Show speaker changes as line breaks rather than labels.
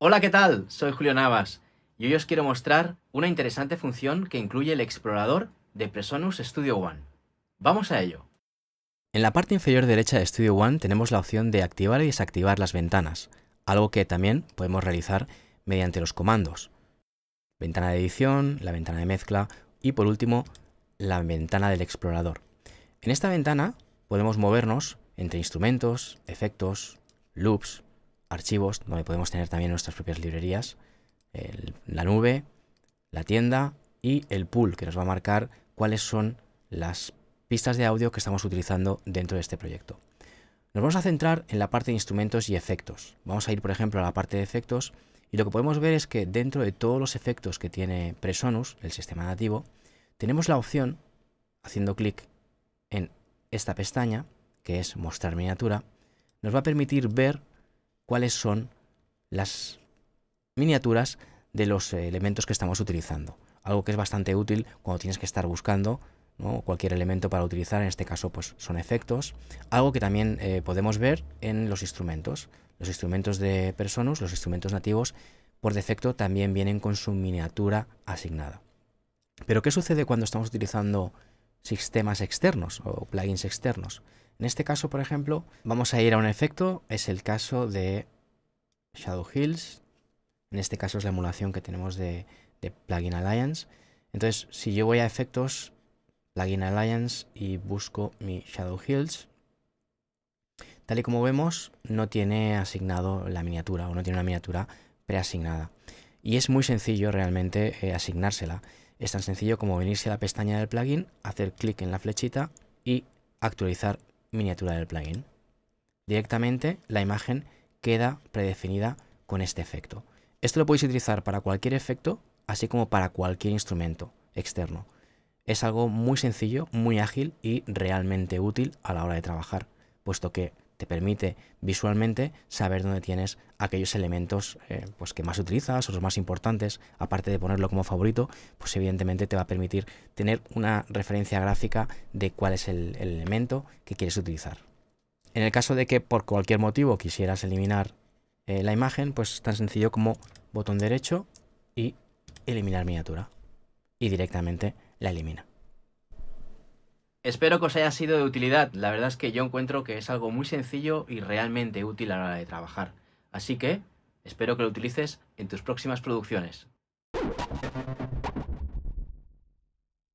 Hola, ¿qué tal? Soy Julio Navas y hoy os quiero mostrar una interesante función que incluye el explorador de Presonus Studio One. Vamos a ello. En la parte inferior derecha de Studio One tenemos la opción de activar y desactivar las ventanas, algo que también podemos realizar mediante los comandos. Ventana de edición, la ventana de mezcla y por último la ventana del explorador. En esta ventana podemos movernos entre instrumentos, efectos, loops, archivos, donde podemos tener también nuestras propias librerías, la nube, la tienda y el pool, que nos va a marcar cuáles son las pistas de audio que estamos utilizando dentro de este proyecto. Nos vamos a centrar en la parte de instrumentos y efectos. Vamos a ir, por ejemplo, a la parte de efectos y lo que podemos ver es que dentro de todos los efectos que tiene Presonus, el sistema nativo, tenemos la opción, haciendo clic en esta pestaña, que es mostrar miniatura, nos va a permitir ver cuáles son las miniaturas de los elementos que estamos utilizando. Algo que es bastante útil cuando tienes que estar buscando cualquier elemento para utilizar, en este caso pues son efectos. Algo que también eh, podemos ver en los instrumentos. Los instrumentos de Personus, los instrumentos nativos, por defecto también vienen con su miniatura asignada. Pero ¿qué sucede cuando estamos utilizando sistemas externos o plugins externos? En este caso, por ejemplo, vamos a ir a un efecto, es el caso de Shadow Hills. En este caso es la emulación que tenemos de, Plugin Alliance. Entonces, si yo voy a efectos, Plugin Alliance y busco mi Shadow Hills, tal y como vemos, no tiene asignado la miniatura o no tiene una miniatura preasignada. Y es muy sencillo realmente eh, asignársela. Es tan sencillo como venirse a la pestaña del plugin, hacer clic en la flechita y actualizar miniatura del plugin. Directamente la imagen queda predefinida con este efecto. Esto lo podéis utilizar para cualquier efecto, así como para cualquier instrumento externo. Es algo muy sencillo, muy ágil y realmente útil a la hora de trabajar, puesto que te permite visualmente saber dónde tienes aquellos elementos eh, pues que más utilizas o los más importantes, aparte de ponerlo como favorito, pues evidentemente te va a permitir tener una referencia gráfica de cuál es el, elemento que quieres utilizar. En el caso de que por cualquier motivo quisieras eliminar eh, la imagen, pues tan sencillo como botón derecho y eliminar miniatura. Y directamente la elimina. Espero que os haya sido de utilidad. La verdad es que yo encuentro que es algo muy sencillo y realmente útil a la hora de trabajar. Así que espero que lo utilices en tus próximas producciones.